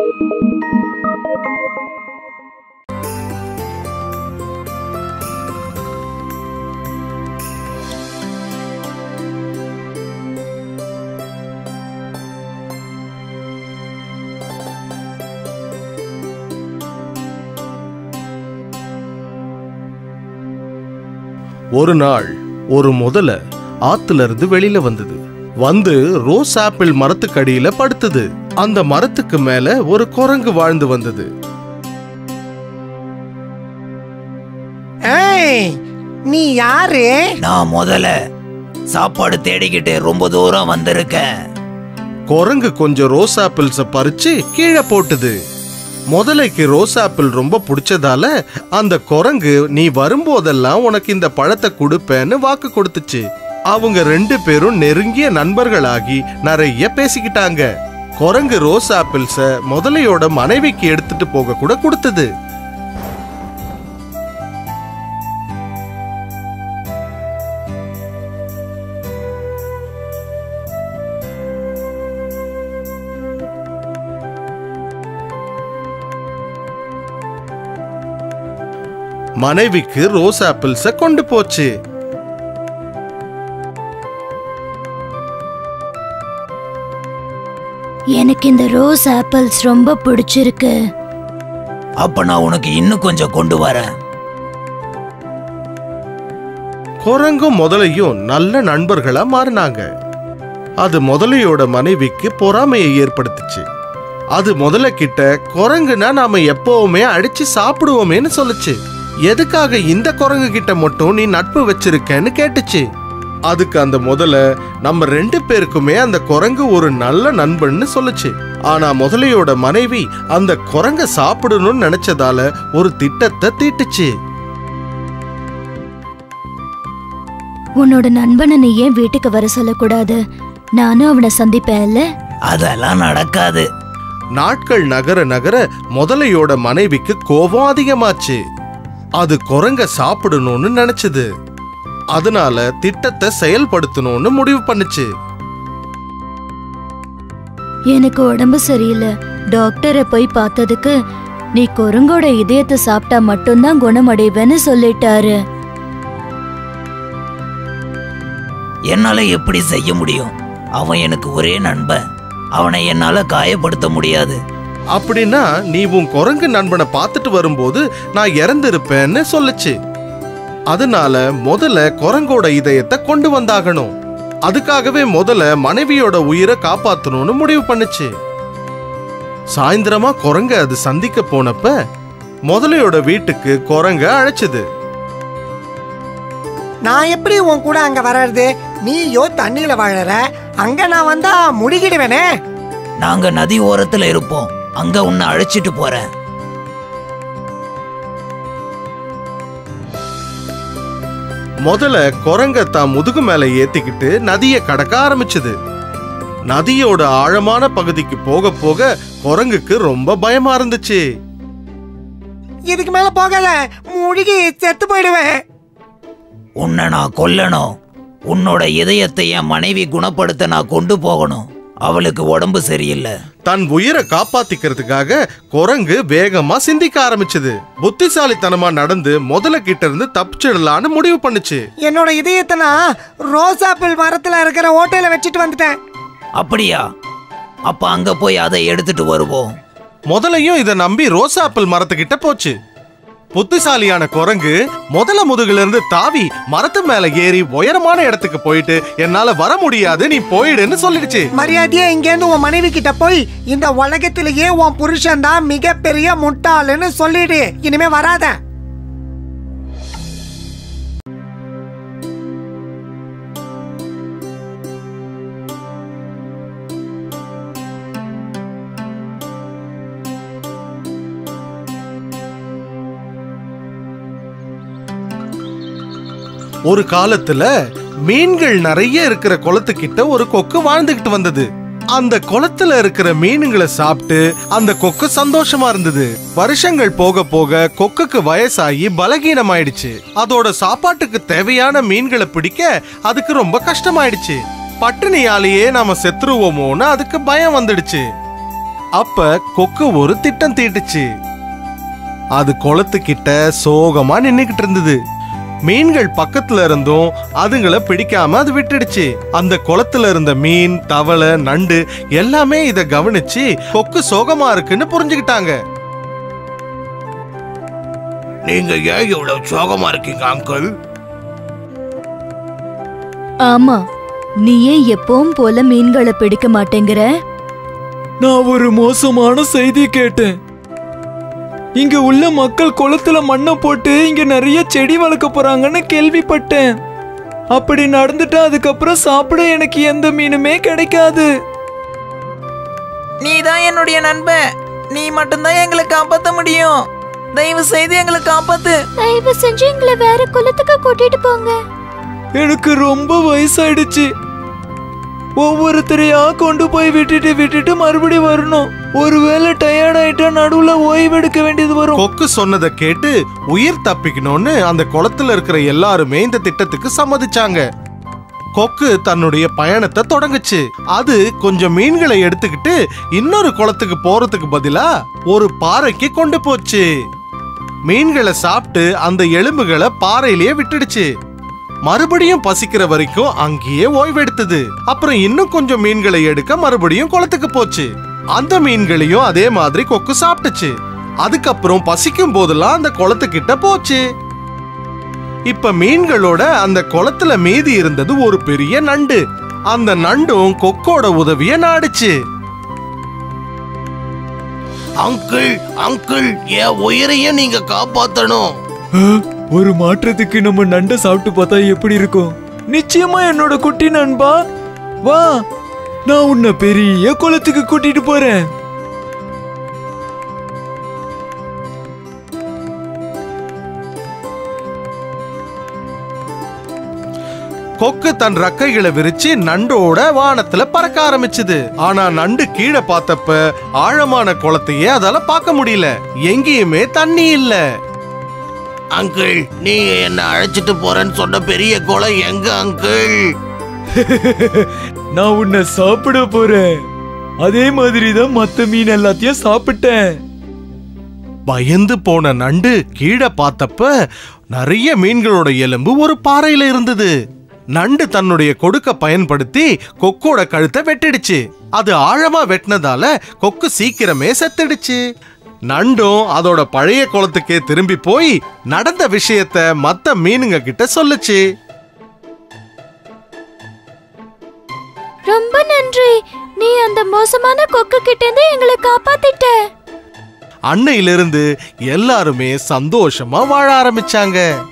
ஒரு நாள் ஒரு முதல ஆத்துல இருந்து வெளியில வந்தது. வந்து ரோஸ் ஆப்பிள் மரத்துக்கு அடியில படுத்தது. அந்த மரத்துக்கு மேல ஒரு குரங்கு வாழ்ந்து வந்தது. ஏய் நீ யாரு? நான் முதல்ல சாப்பாடு தேடிக்கிட்டு ரொம்ப தூரம் வந்திருக்கேன். குரங்கு கொஞ்சம் ரோஸ் ஆப்பிள்ஸ பறிச்சு கீழே போட்டுது. முதலைக்கு ரோஸ் ஆப்பிள் ரொம்ப பிடிச்சதால அந்த குரங்கு நீ வரும்போதெல்லாம் உனக்கு இந்த பழத்தை கொடுப்பேன்னு வாக்கு கொடுத்துச்சு. அவங்க ரெண்டு பேரும் நெருங்கிய நண்பர்களாகி நிறைய பேசிக்கிட்டாங்க. குரங்கு ரோஸ் ஆப்பிள்ஸ முதலையோட மனைவிக்கு எடுத்துட்டு போக கூட கொடுத்தது. மனைவிக்கு ரோஸ் ஆப்பிள்ஸ கொண்டு போச்சு. எனக்கு இந்த ரோஸ் ஆப்பிள்ஸ் ரொம்ப பிடிச்சிருக்கு. அப்ப நான் உனக்கு இன்னும் கொஞ்சம் கொண்டு வரேன். குரங்கும் முதலையும் நல்ல நண்பர்களா மாறினாங்க. அது முதலையோட மனைவிக்கு பொறாமையை ஏற்படுத்துச்சு. அது முதல்ல கிட்ட குரங்குனா நாம எப்பவுமே அடிச்சு சாப்பிடுவோமேன்னு சொல்லுச்சு. எதுக்காக இந்த குரங்கு கிட்ட மட்டும் நீ நட்பு வச்சிருக்கேன்னு கேட்டுச்சு. அதுக்கு அந்த முதல்ல நம்ம ரெண்டு பேருக்குமே அந்த குரங்கு ஒரு நல்ல நண்பன்னு சொல்லுச்சு. ஆனா முதலையோட மனைவி அந்த குரங்க சாப்பிடணும்னு நினைச்சதால ஒரு திட்டத்தை தீட்டுச்சு. உன்னோட நண்பனை நீ ஏன் வீட்டுக்கு வர சொல்லக்கூடாது? நானும் அவனை சந்திப்பேன்ல? அதெல்லாம் நடக்காது. நாட்கள் நகர நகர முதலையோட மனைவிக்கு கோபம் அதிகமாச்சு. அது குரங்க சாப்பிடணும்னு நினைச்சது. அதனால திட்டத்தை செயல்படுத்தணும்னு முடிவு பண்ணுச்சு. எனக்கு உடம்பு சரியில்லை. டாக்டரை போய் பார்த்ததுக்கு நீ குரங்கோட இதயத்தை சாப்பிட்டா மட்டும்தான் குணமடைவேன்னு சொல்லிட்டாரு. என்னால எப்படி செய்ய முடியும்? அவன் எனக்கு ஒரே நண்பன். அவனை என்னால காயப்படுத்த முடியாது. அப்படின்னா நீ உன் குரங்கு நண்பனை பார்த்துட்டு வரும்போது நான் இறந்திருப்பேன்னு சொல்லுச்சு. அதனால முதல்ல குரங்கோட இதயத்தை கொண்டு வந்தாகணும். அதுக்காகவே முதல்ல மனைவியோட உயிரை காப்பாத்தணும்னு முடிவு பண்ணுச்சு. சாயந்தரமா குரங்க அது சந்திக்க போனப்ப முதலையோட வீட்டுக்கு குரங்க அழைச்சது. நான் எப்படி உன் கூட அங்க வர்றது? நீயோ தண்ணியில வாழற? அங்க நான் வந்தா முழுகிடுவேனே நாங்க நதி ஓரத்துல இருப்போம். அங்க உன்னை அழைச்சிட்டு போறேன். முதல்ல குரங்க தான் முதுகு மேல ஏத்திக்கிட்டு நதியை கடக்க ஆரம்பிச்சது. நதியோட ஆழமான பகுதிக்கு போக போக குரங்குக்கு ரொம்ப பயமா இருந்துச்சு. இதுக்கு மேல போகாத முழுகி செத்து போயிடுவேன். உன்னை நான் கொல்லணும். உன்னோட இதயத்தை என் மனைவி குணப்படுத்த நான் கொண்டு போகணும். அவளுக்கு உடம்பு சரியில்லை. தன் உயிரை காப்பாத்திக்கிறதுக்காக குரங்கு வேகமா சிந்திக்க ஆரம்பிச்சது. புத்திசாலித்தனமா நடந்து முதல்ல கிட்ட இருந்து தப்பிச்சிடலான்னு முடிவு பண்ணுச்சு. என்னோட இதயத்தை நான் ரோஸ் ஆப்பிள் மரத்துல இருக்கிற ஓட்டையில வச்சுட்டு வந்துட்டேன். அப்படியா? அப்ப அங்க போய் அதை எடுத்துட்டு வருவோம். முதலையும் இதை நம்பி ரோசாப்பிள் மரத்துக்கிட்ட போச்சு. புத்திசாலியான குரங்கு முதல முதுகுல இருந்து தாவி மரத்து மேல ஏறி உயரமான இடத்துக்கு போயிட்டு என்னால வர முடியாது நீ போயிடுன்னு சொல்லிடுச்சு. மரியாதையா இங்க இருந்து உன் மனைவி கிட்ட போய் இந்த உலகத்திலேயே உன் புருஷன் தான் மிகப்பெரிய முட்டாளுன்னு சொல்லிடு. இனிமே வராத. ஒரு காலத்துல மீன்கள் நிறைய இருக்கிற குளத்துக்கிட்ட ஒரு கொக்கு வாழ்ந்துகிட்டு வந்தது. அந்த குளத்துல இருக்கிற மீனுங்களை சாப்பிட்டு அந்த கொக்கு சந்தோஷமா இருந்தது. வருஷங்கள் போக போக கொக்குக்கு வயசாகி பலகீனமாயிடுச்சு. அதோட சாப்பாட்டுக்கு தேவையான மீன்களை பிடிக்க அதுக்கு ரொம்ப கஷ்டமாயிடுச்சு. பட்டினியாலேயே நாம செத்துருவோமோன்னு அதுக்கு பயம் வந்துடுச்சு. அப்ப கொக்கு ஒரு திட்டம் தீட்டுச்சு. அது குளத்துக்கிட்ட சோகமா நின்னுகிட்டு இருந்தது. மீன்கள் பக்கத்துல இருந்தும் அதுங்களை பிடிக்காம அது விட்டுடுச்சு. அந்த குளத்துல இருந்த மீன் தவளை நண்டு எல்லாமே இத கவனிச்சு கொக்கு சோகமா இருக்குன்னு புரிஞ்சுக்கிட்டாங்க. நீங்க ஏன் இவ்வளவு சோகமா இருக்கீங்க அங்கிள் ஆமா நீ ஏன் எப்பவும் போல மீன்களை பிடிக்க மாட்டேங்கிற? நான் ஒரு மோசமான செய்தி கேட்டேன். இங்க உள்ள மக்கள் குளத்துல மண்ணை போட்டு இங்க நிறைய செடி வளர்க்க போறாங்கன்னு கேள்விப்பட்டேன். அப்படி நடந்துட்டா அதுக்கப்புறம் சாப்பிட எனக்கு எந்த மீனுமே கிடைக்காது. நீ தான் என்னுடைய நண்பன். நீ மட்டும்தான் எங்களை காப்பாத்த முடியும். தயவு செய்து எங்களை காப்பாத்து. தயவு செஞ்சு எங்களை வேற குளத்துக்கு கூட்டிட்டு போங்க. எனக்கு ரொம்ப வயசாயிடுச்சு. ஒவ்வொருத்தரையா கொண்டு போய் விட்டுட்டு விட்டுட்டு மறுபடி வரணும். ஒருவேளை டயர்ட் ஆயிட்டா நடுவுல ஓய்வெடுக்க வேண்டியது வரும். கொக்கு சொன்னதை கேட்டு உயிர் தப்பிக்கணும்னு அந்த குளத்துல இருக்கிற எல்லாருமே இந்த திட்டத்துக்கு சம்மதிச்சாங்க. கொக்கு தன்னுடைய பயணத்தை தொடங்குச்சு. அது கொஞ்சம் மீன்களை எடுத்துக்கிட்டு இன்னொரு குளத்துக்கு போறதுக்கு பதிலா ஒரு பாறைக்கு கொண்டு போச்சு. மீன்களை சாப்பிட்டு அந்த எலும்புகளை பாறையிலேயே விட்டுடுச்சு. மறுபடியும் பசிக்கிற வரைக்கும் அங்கேயே ஓய்வெடுத்தது. அப்புறம் இன்னும் கொஞ்சம் மீன்களை எடுக்க மறுபடியும் குளத்துக்கு போச்சு. அந்த மீன்களையும் அதே மாதிரி கொக்கு சாப்பிட்டுச்சு. அதுக்கப்புறம் பசிக்கும் போதெல்லாம் அந்த குளத்துக்கிட்ட போச்சு. இப்ப மீன்களோட அந்த குளத்துல மீதி இருந்தது ஒரு பெரிய நண்டு. அந்த நண்டும் கொக்கோட உதவிய நாடுச்சு. அங்கிள் அங்கிள் என் உயிரையும் நீங்க காப்பாத்தணும். ஒரு மாற்றத்துக்கு நம்ம நண்டை சாப்பிட்டு பார்த்தா எப்படி இருக்கும்? நிச்சயமா என்னோட குட்டி நண்பா. வா நான் உன்னை பெரிய குளத்துக்கு கூட்டிட்டு போறேன். கொக்கு தன் ரக்கைகளை விரிச்சு நண்டோட வானத்துல பறக்க ஆரம்பிச்சது. ஆனா நண்டு கீழே பார்த்தப்ப ஆழமான குளத்தையே அதால பார்க்க முடியல. எங்கேயுமே தண்ணி இல்லை. அங்கிள் நீங்க என்ன அழைச்சிட்டு போறேன்னு சொன்ன பெரிய குளம் எங்க அங்கிள்? நான் உன்னை சாப்பிட போறேன். அதே மாதிரி தான் மத்த மீன் எல்லாத்தையும் சாப்பிட்டேன். பயந்து போன நண்டு கீழே பார்த்தப்ப நிறைய மீன்களோட எலும்பு ஒரு பாறையில இருந்தது. நண்டு தன்னுடைய கொடுக்க பயன்படுத்தி கொக்கோட கழுத்தை வெட்டிடுச்சு. அது ஆழமா வெட்டினதால கொக்கு சீக்கிரமே செத்துடுச்சு. நண்டும் அதோட பழைய குளத்துக்கே திரும்பி போய் நடந்த விஷயத்த மத்த மீனுங்க கிட்ட சொல்லுச்சு. ரொம்ப நன்றி. நீ அந்த மோசமான கொக்கு கிட்ட இருந்து எங்களை காப்பாத்திட்ட. அன்னையிலிருந்து எல்லாருமே சந்தோஷமா வாழ ஆரம்பிச்சாங்க.